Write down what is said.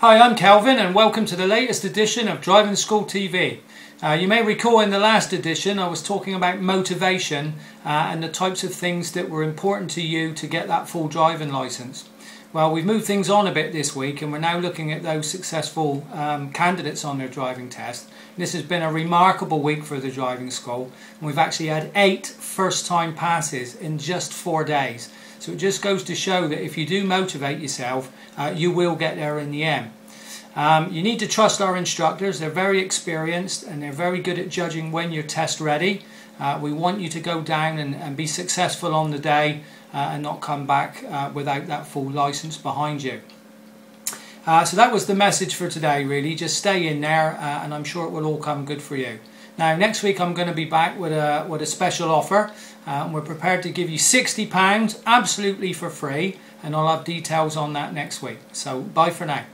Hi, I'm Kelvin and welcome to the latest edition of Driving School TV. Uh, you may recall in the last edition I was talking about motivation uh, and the types of things that were important to you to get that full driving licence. Well, we've moved things on a bit this week and we're now looking at those successful um, candidates on their driving test. This has been a remarkable week for the driving school. And we've actually had eight first time passes in just four days. So it just goes to show that if you do motivate yourself, uh, you will get there in the end. Um, you need to trust our instructors. They're very experienced and they're very good at judging when you're test ready. Uh, we want you to go down and, and be successful on the day uh, and not come back uh, without that full license behind you. Uh, so that was the message for today really. Just stay in there uh, and I'm sure it will all come good for you. Now next week I'm going to be back with a, with a special offer. Uh, we're prepared to give you £60 absolutely for free and I'll have details on that next week. So bye for now.